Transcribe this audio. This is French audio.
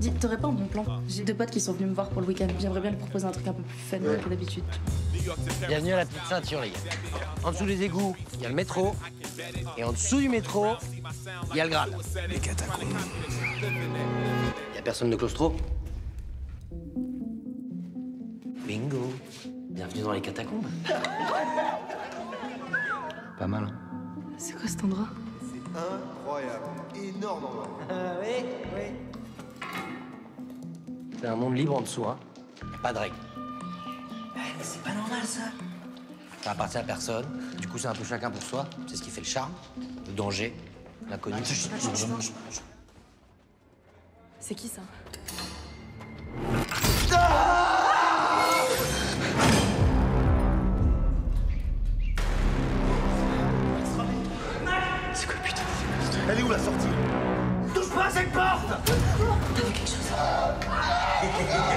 Dis, t'aurais pas un bon plan J'ai deux potes qui sont venus me voir pour le week-end. J'aimerais bien leur proposer un truc un peu plus fun que d'habitude. Bienvenue à la petite ceinture, les gars. En dessous des égouts, il y a le métro. Et en dessous du métro, il y a le Graal. Les catacombes. Il y a personne de claustro Bingo. Bienvenue dans les catacombes. Pas mal, hein C'est quoi cet endroit? Incroyable. Énorme en vrai. oui, oui. C'est un monde libre en dessous, hein. Pas de règles. mais c'est pas normal, ça. Ça appartient à personne. Du coup, c'est un peu chacun pour soi. C'est ce qui fait le charme, le danger, l'inconnu. C'est qui ça? Elle est où la sortie? Touche pas à cette porte Oh,